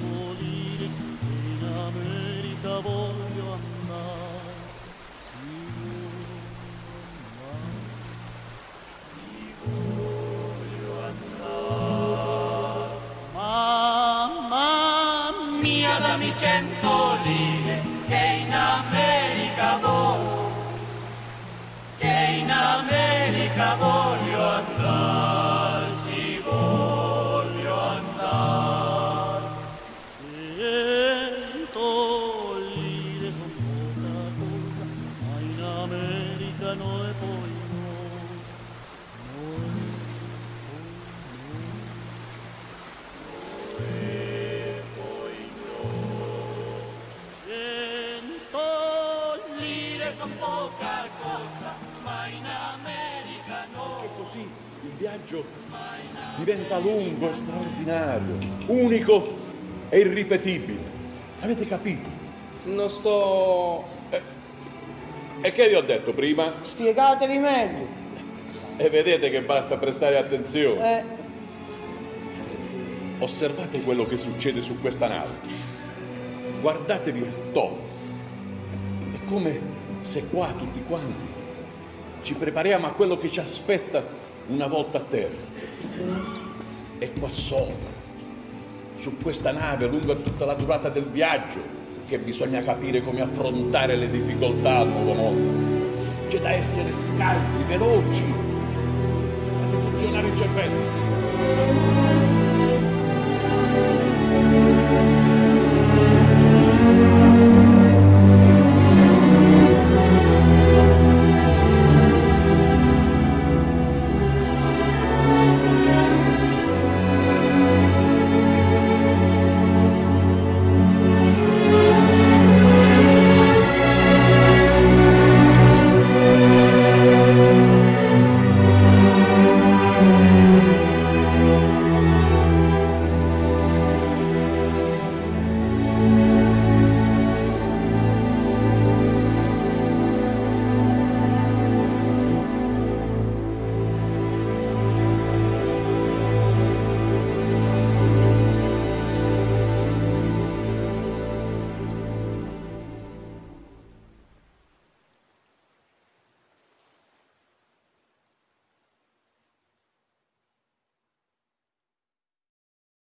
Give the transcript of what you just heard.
cento lire, in America voglio andare. Sì, voglio andare. Mamma mia dammi cento lire, che in America voglio che in America voglio America noi poi noi, noi, poi noi. Cento lire son poca cosa, ma in America no. E così il viaggio diventa lungo e straordinario, unico e irripetibile. Avete capito? Non sto... Eh, E che vi ho detto prima? Spiegatevi meglio. E vedete che basta prestare attenzione. Eh, Osservate quello che succede su questa nave. Guardatevi attorno. È come se qua tutti quanti ci prepariamo a quello che ci aspetta una volta a terra. E qua sopra, su questa nave, lungo tutta la durata del viaggio, che bisogna capire come affrontare le difficoltà al nuovo mondo. C'è da essere scaldi, veloci. Fate funzionare il cervello.